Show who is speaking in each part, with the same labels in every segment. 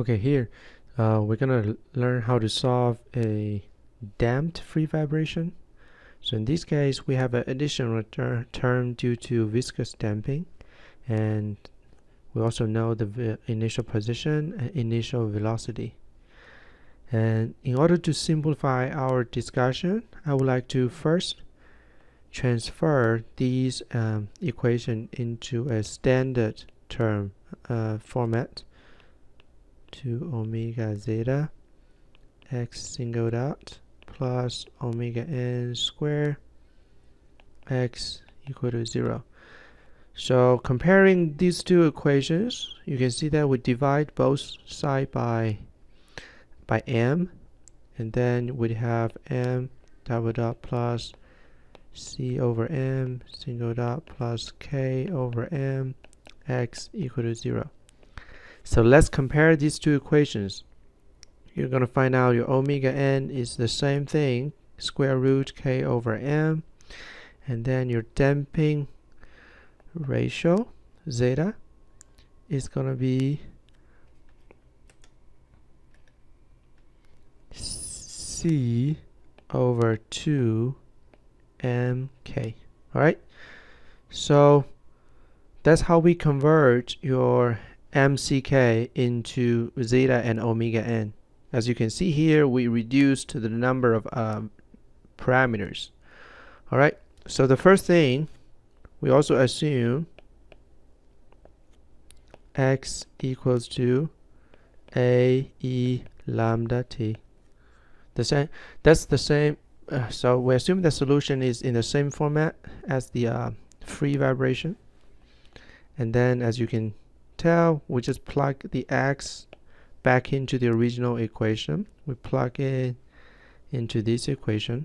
Speaker 1: Okay, here uh, we're gonna learn how to solve a damped free vibration. So in this case, we have an additional ter term due to viscous damping, and we also know the initial position and initial velocity. And in order to simplify our discussion, I would like to first transfer these um, equation into a standard term uh, format to omega zeta x single dot plus omega n square x equal to 0. So comparing these two equations, you can see that we divide both side by by m, and then we'd have m double dot plus c over m single dot plus k over m x equal to 0. So let's compare these two equations. You're going to find out your omega n is the same thing, square root k over m, and then your damping ratio, zeta, is going to be c over 2 mk. Alright? So that's how we convert your mck into zeta and omega n. As you can see here, we reduced the number of um, parameters. Alright, so the first thing, we also assume x equals to a e lambda t. The same, that's the same, uh, so we assume the solution is in the same format as the uh, free vibration. And then as you can tell, we just plug the x back into the original equation. We plug it into this equation.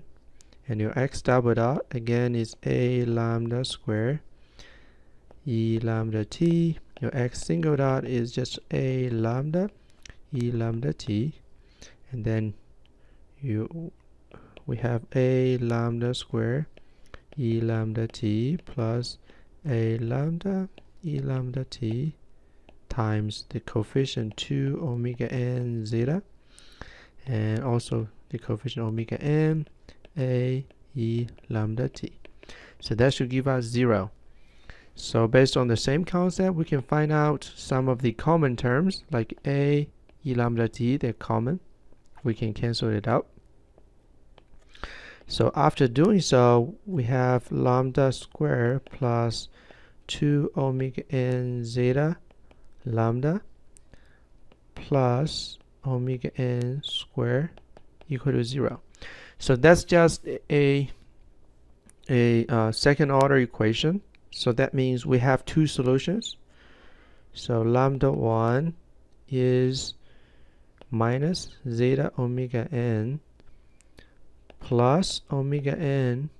Speaker 1: And your x double dot again is a lambda square e lambda t. Your x single dot is just a lambda e lambda t. And then you we have a lambda square e lambda t plus a lambda e lambda t times the coefficient 2 omega n zeta and also the coefficient omega n a e lambda t. So that should give us 0 so based on the same concept we can find out some of the common terms like a e lambda t they're common. We can cancel it out. So after doing so we have lambda square plus 2 omega n zeta lambda plus omega n square equal to 0. So that's just a, a uh, second order equation. So that means we have two solutions. So lambda 1 is minus zeta omega n plus omega n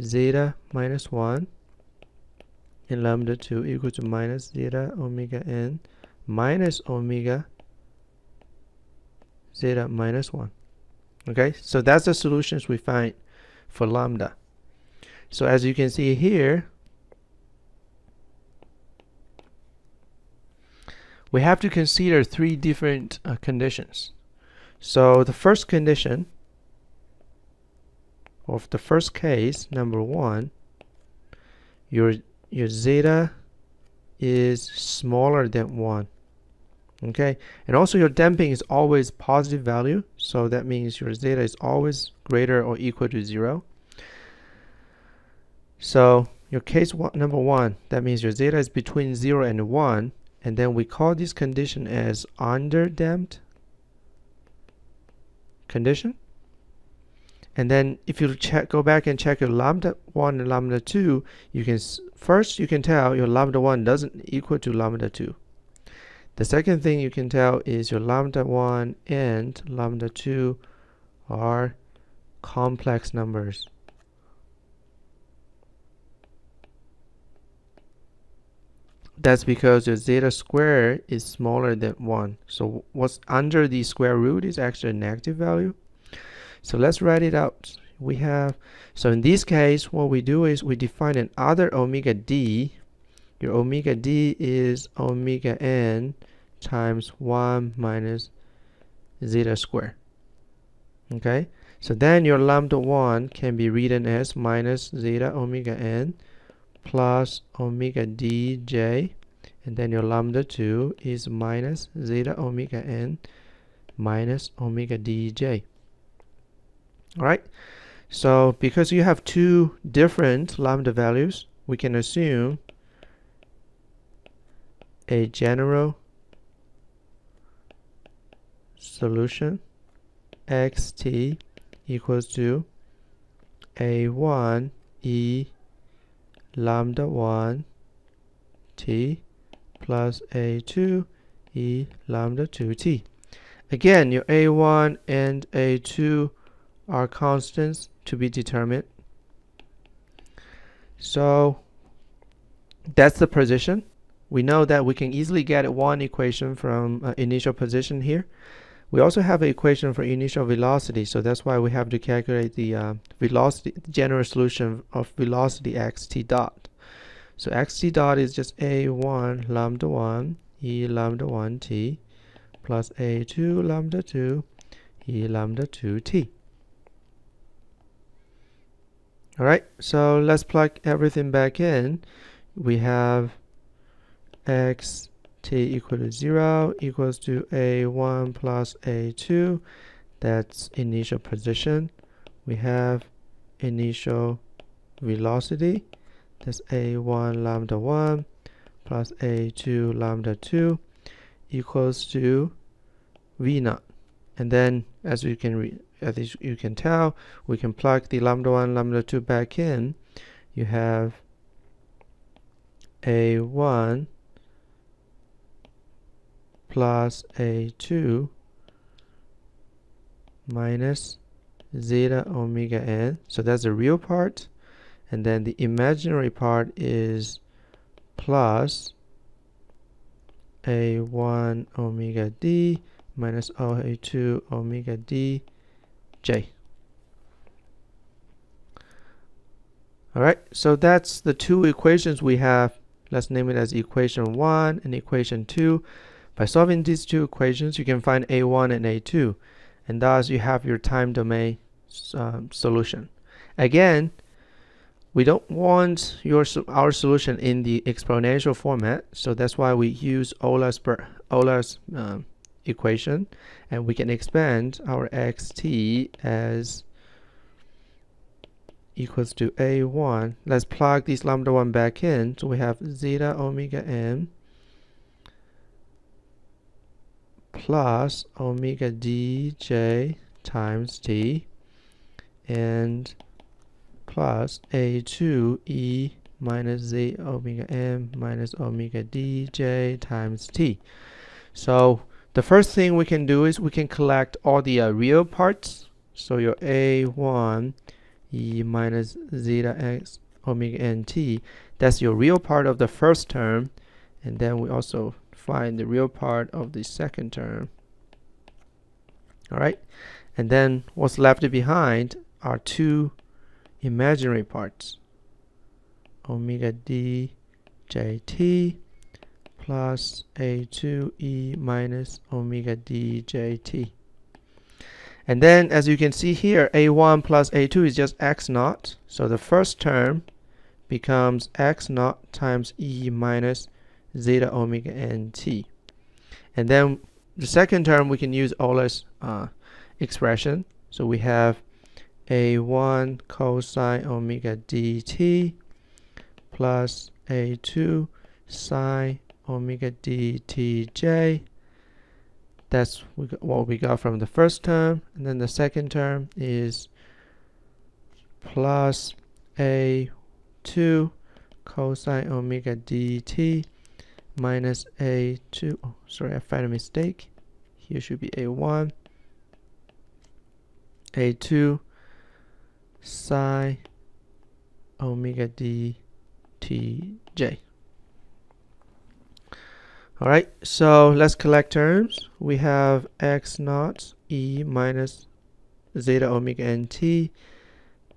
Speaker 1: zeta minus 1 and lambda 2 equal to minus zeta omega n minus omega zeta minus 1 okay so that's the solutions we find for lambda. So as you can see here we have to consider three different uh, conditions. So the first condition of the first case number one your your zeta is smaller than 1 okay? And also your damping is always positive value so that means your zeta is always greater or equal to 0 so your case one, number 1 that means your zeta is between 0 and 1 and then we call this condition as under damped condition and then if you check, go back and check your lambda 1 and lambda 2, you can first you can tell your lambda 1 doesn't equal to lambda 2. The second thing you can tell is your lambda 1 and lambda 2 are complex numbers. That's because your zeta square is smaller than 1. So what's under the square root is actually a negative value. So let's write it out. We have, so in this case, what we do is we define an other omega d. Your omega d is omega n times 1 minus zeta square. Okay, so then your lambda 1 can be written as minus zeta omega n plus omega dj and then your lambda 2 is minus zeta omega n minus omega dj. Alright, so because you have two different lambda values, we can assume a general solution xt equals to a1 e lambda 1 t plus a2 e lambda 2t. Again, your a1 and a2 are constants to be determined. So that's the position. We know that we can easily get one equation from uh, initial position here. We also have an equation for initial velocity, so that's why we have to calculate the uh, velocity, general solution of velocity xt dot. So xt dot is just a1 lambda 1 e lambda 1 t plus a2 lambda 2 e lambda 2 t. Alright, so let's plug everything back in. We have x t equal to 0 equals to a1 plus a2 that's initial position. We have initial velocity. That's a1 lambda 1 plus a2 lambda 2 equals to v naught. And then as you can read as you can tell we can plug the lambda 1 lambda 2 back in. You have a1 plus a2 minus zeta omega n. So that's the real part. And then the imaginary part is plus a1 omega d minus a2 omega d j. Alright so that's the two equations we have. Let's name it as equation 1 and equation 2 by solving these two equations, you can find A1 and A2, and thus you have your time domain um, solution. Again, we don't want your our solution in the exponential format, so that's why we use Ola's, Euler's um, equation, and we can expand our xt as equals to a1. Let's plug this lambda 1 back in, so we have zeta omega n plus omega dj times t and plus a2e minus z omega m minus omega dj times t. So the first thing we can do is we can collect all the uh, real parts. So your a1 e minus zeta x omega n t, that's your real part of the first term. And then we also find the real part of the second term. Alright, and then what's left behind are two imaginary parts. Omega d jt plus a2e minus omega d jt. And then as you can see here, a1 plus a2 is just x naught. So the first term becomes x naught times e minus zeta omega n t. And then the second term we can use Euler's uh, expression. So we have a1 cosine omega dt plus a2 sine omega dtj. That's what we got from the first term. And then the second term is plus a2 cosine omega dt minus a2 oh sorry I found a mistake here should be a1 a2 sine omega d t j alright so let's collect terms we have x naught e minus zeta omega n t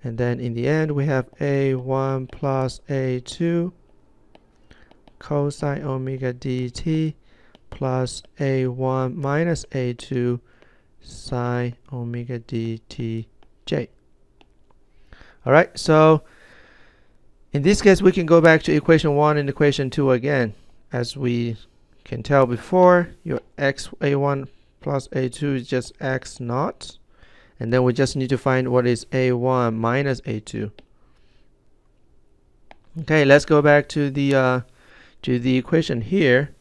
Speaker 1: and then in the end we have a1 plus a2 cosine omega dt plus a1 minus a2 sine omega dt j. All right, so in this case, we can go back to equation 1 and equation 2 again. As we can tell before, your x a1 plus a2 is just x naught. And then we just need to find what is a1 minus a2. Okay, let's go back to the uh, to the equation here.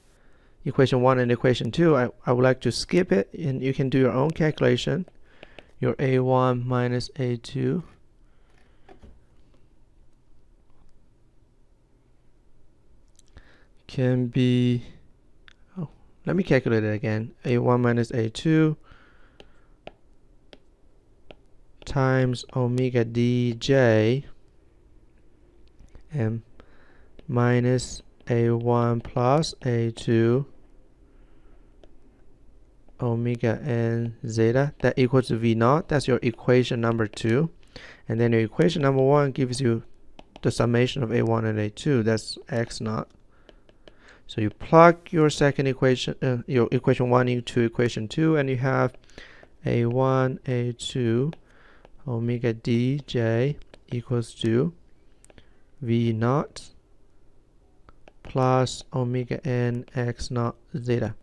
Speaker 1: Equation 1 and equation 2. I, I would like to skip it and you can do your own calculation. Your a1 minus a2 can be let me calculate it again. A1 minus a2 times omega dj and minus a1 plus a2 omega n zeta. That equals to v naught. That's your equation number two. And then your equation number one gives you the summation of a1 and a2 that's x naught so you plug your second equation, uh, your equation 1 into equation 2, and you have a1, a2, omega dj equals to v naught plus omega n x naught zeta.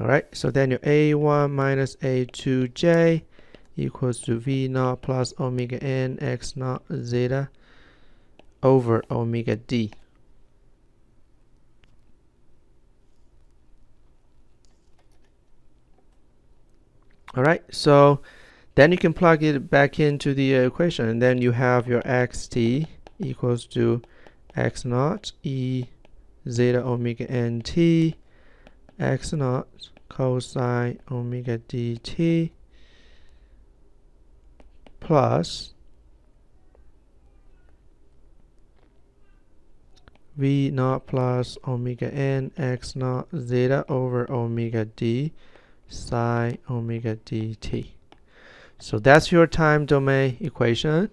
Speaker 1: Alright, so then your a1 minus a2j equals to v naught plus omega n x naught zeta over omega d. all right so then you can plug it back into the equation and then you have your xt equals to x naught e zeta omega nt x naught cosine omega dt plus v naught plus omega n x naught zeta over omega d sine omega dt. So that's your time domain equation.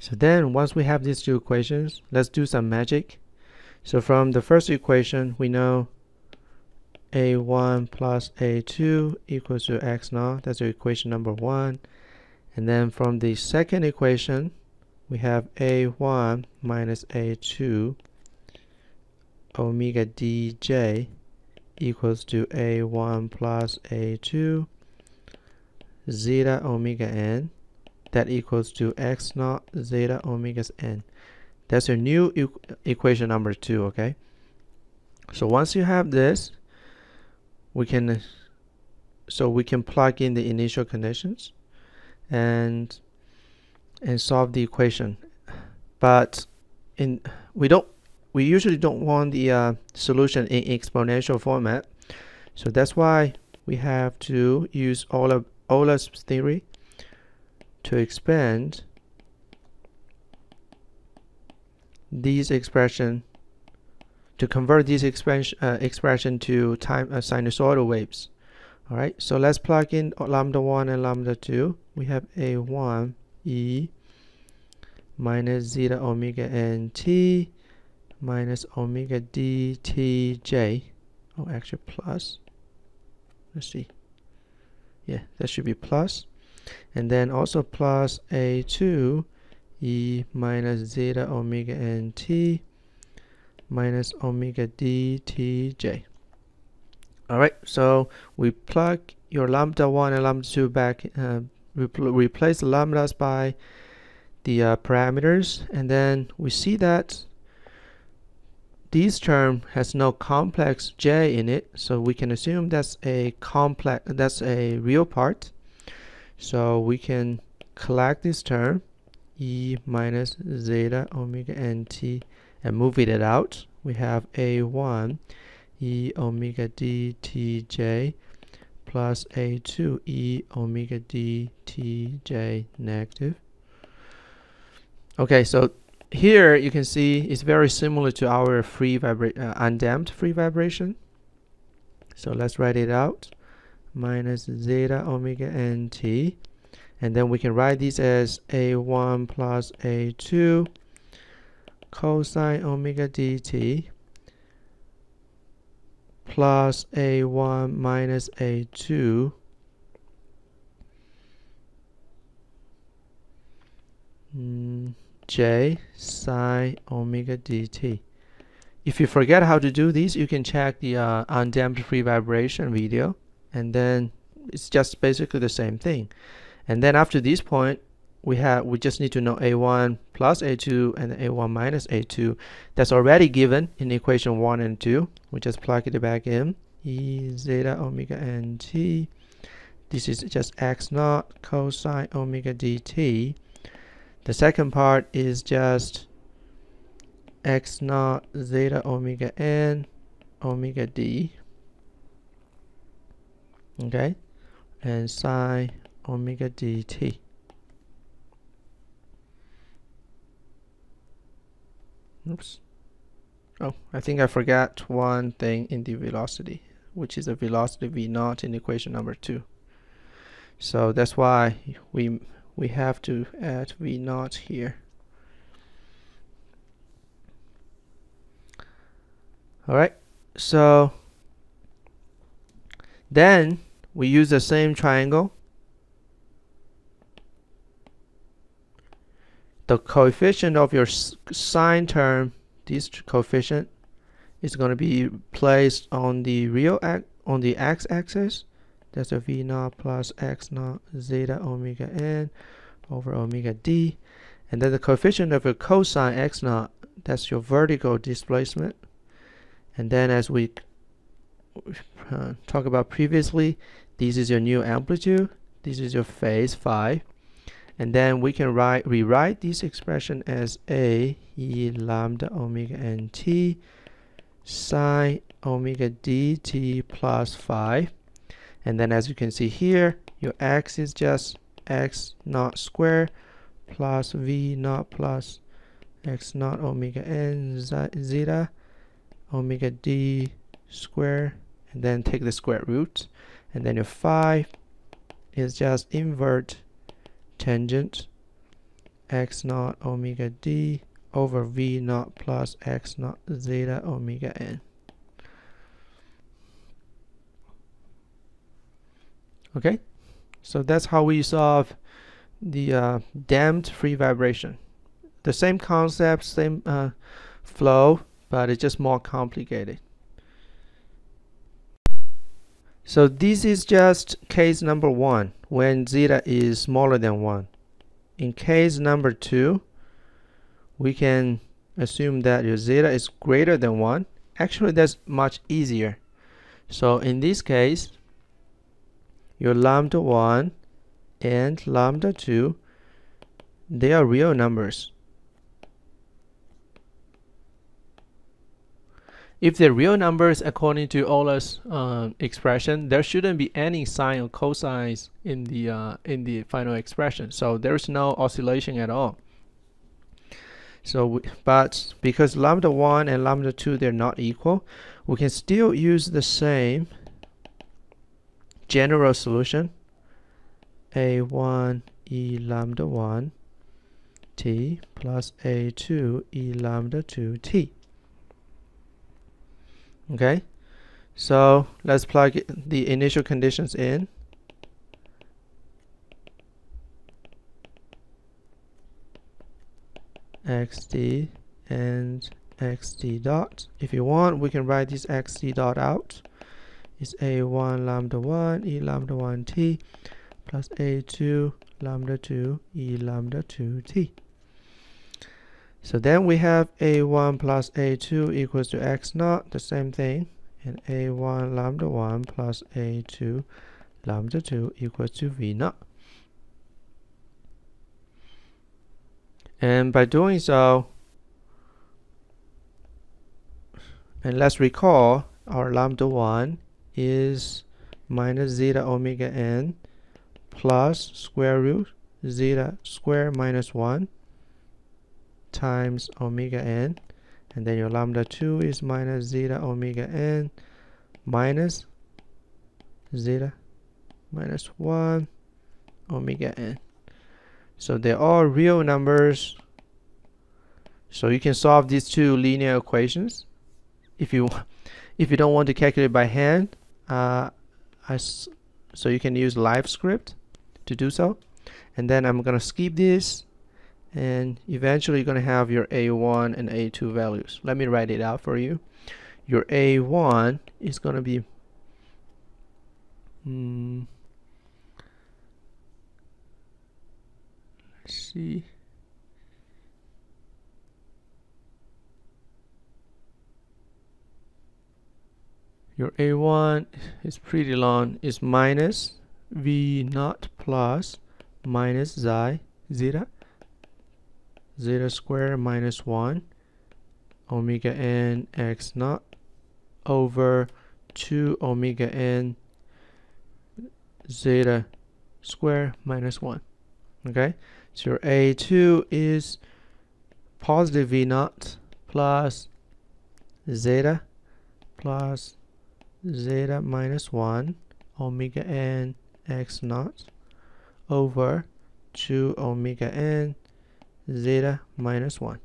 Speaker 1: So then once we have these two equations, let's do some magic. So from the first equation, we know a1 plus a2 equals to x naught. That's your equation number one. And then from the second equation, we have a1 minus a2 omega dj equals to a1 plus a2 zeta omega n. That equals to x naught zeta omega n. That's your new e equation number two okay? So once you have this we can so we can plug in the initial conditions and and solve the equation. But in we don't we usually don't want the uh, solution in exponential format. So that's why we have to use Euler, Euler's theory to expand these expression to convert these expression uh, expression to time uh, sinusoidal waves. All right, so let's plug in lambda 1 and lambda 2. We have a1 e minus zeta omega n t minus omega dtj. Oh actually plus. Let's see. Yeah that should be plus. And then also plus a2 e minus zeta omega nt minus omega dtj. All right so we plug your lambda 1 and lambda 2 back uh, replace the lambdas by the uh, parameters. And then we see that this term has no complex j in it so we can assume that's a complex that's a real part. So we can collect this term e minus zeta omega nt and move it out. We have a1 e omega dtj plus a2 e omega dtj negative. Okay so here you can see it's very similar to our free vibration uh, undamped free vibration. So let's write it out. Minus zeta omega nt and then we can write this as a1 plus a2 cosine omega dt plus a1 minus a2 mm, j sine omega dt. If you forget how to do these, you can check the uh, undamped free vibration video and then it's just basically the same thing. And then after this point, we have we just need to know a1 plus a2 and a1 minus a2 that's already given in equation 1 and 2 we just plug it back in. E zeta omega n t. This is just x naught cosine omega dt the second part is just x naught zeta omega n omega d okay and sine omega dt Oops. Oh, I think I forgot one thing in the velocity, which is the velocity v naught in equation number two. So that's why we we have to add v naught here. All right. So then we use the same triangle. The coefficient of your sine term, this coefficient, is going to be placed on the real on the x-axis. That's a v naught plus x naught zeta omega n over omega d. And then the coefficient of your cosine x naught, that's your vertical displacement. And then as we uh, talked about previously, this is your new amplitude. This is your phase phi. And then we can write rewrite this expression as a e lambda omega nt sine omega dt plus phi. And then as you can see here, your x is just x naught square plus v naught plus x naught omega n zeta omega d square and then take the square root and then your phi is just invert tangent x naught omega d over v naught plus x naught zeta omega n. Okay, so that's how we solve the uh, damped free vibration. The same concept, same uh, flow, but it's just more complicated. So this is just case number one when zeta is smaller than one. In case number two, we can assume that your zeta is greater than one. Actually, that's much easier. So in this case, your lambda 1 and lambda 2, they are real numbers. if they're real numbers according to Euler's uh, expression, there shouldn't be any sine or cosines in the uh, in the final expression. So there's no oscillation at all. So, we, but because lambda 1 and lambda 2, they're not equal, we can still use the same general solution. A1 e lambda 1 t plus A2 e lambda 2 t. Okay? So let's plug the initial conditions in. Xd and xd dot. If you want we can write this xd dot out is a1 lambda 1 e lambda 1 t plus a2 lambda 2 e lambda 2 t so then we have a1 plus a2 equals to x naught, the same thing, and a1 lambda 1 plus a2 lambda 2 equals to v naught. And by doing so, and let's recall our lambda 1 is minus zeta omega n plus square root zeta square minus 1 times omega n. And then your lambda 2 is minus zeta omega n minus zeta minus 1 omega n. So they're all real numbers. So you can solve these two linear equations. If you if you don't want to calculate by hand, uh, so you can use live script to do so. And then I'm gonna skip this and eventually you're going to have your A1 and A2 values. Let me write it out for you. Your A1 is going to be hmm, let's see your A1 is pretty long. Is minus V naught plus minus xi zeta? Zeta square minus 1 omega n x naught over 2 omega n zeta square minus 1 okay? So your a2 is positive v naught plus zeta plus zeta minus 1 omega n x naught over 2 omega n zeta minus 1.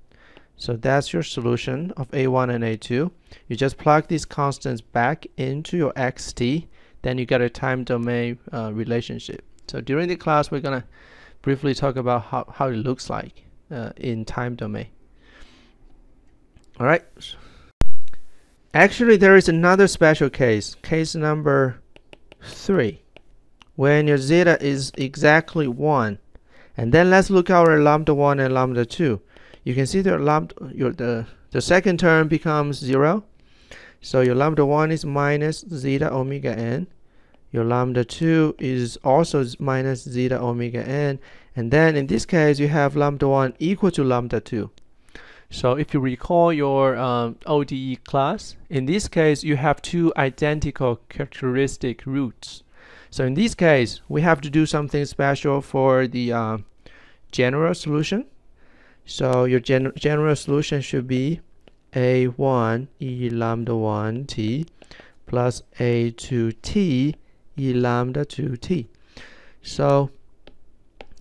Speaker 1: So that's your solution of a1 and a2. You just plug these constants back into your xt, then you get a time domain uh, relationship. So during the class, we're going to briefly talk about how, how it looks like uh, in time domain. All right. Actually, there is another special case, case number 3. When your zeta is exactly 1, and then let's look at our lambda 1 and lambda 2. You can see the lambda your the the second term becomes 0. So your lambda 1 is minus zeta omega n. Your lambda 2 is also minus zeta omega n. And then in this case, you have lambda 1 equal to lambda 2. So if you recall your um, ODE class, in this case, you have two identical characteristic roots. So in this case, we have to do something special for the uh, general solution. So your gen general solution should be a1 e lambda 1 t plus a2 t e lambda 2 t. So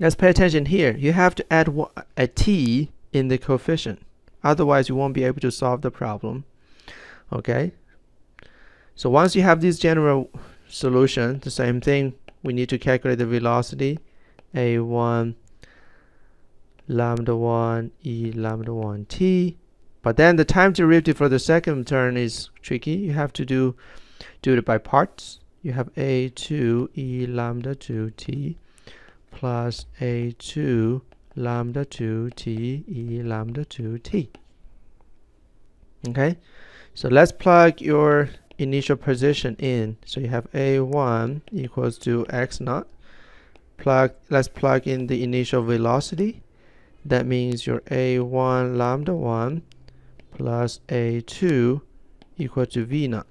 Speaker 1: let's pay attention here. You have to add a t in the coefficient. Otherwise, you won't be able to solve the problem. Okay. So once you have this general solution, the same thing, we need to calculate the velocity a1 lambda 1 e lambda 1 t. But then the time derivative for the second term is tricky. You have to do do it by parts. You have a2 e lambda 2 t plus a2 lambda 2 t e lambda 2 t. Okay, so let's plug your initial position in. So you have a1 equals to x naught. Plug. Let's plug in the initial velocity. That means your a1 lambda 1 plus a2 equal to v naught.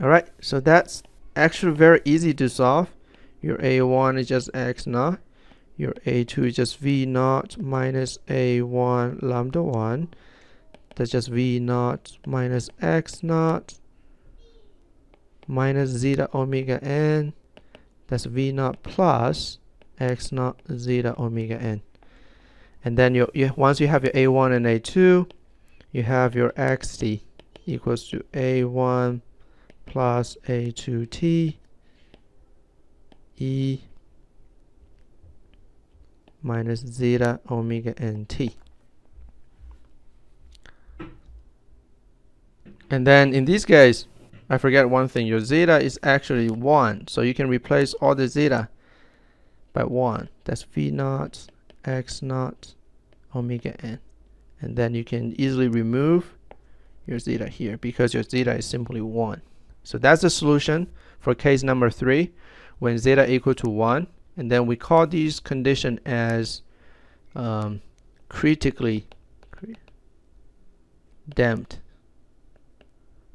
Speaker 1: Alright, so that's actually very easy to solve. Your a1 is just x naught. Your a2 is just v naught minus a1 lambda 1 that's just v naught minus x naught minus zeta omega n. That's v naught plus x naught zeta omega n. And then you, you once you have your a1 and a2 you have your xt equals to a1 plus a2t e minus zeta omega n t And then in this case, I forget one thing, your zeta is actually 1. So you can replace all the zeta by 1. That's V naught, X naught, omega n. And then you can easily remove your zeta here because your zeta is simply 1. So that's the solution for case number 3 when zeta equal to 1. And then we call these condition as um, critically damped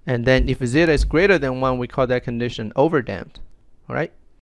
Speaker 1: and then if zeta is greater than 1, we call that condition overdamped. All right.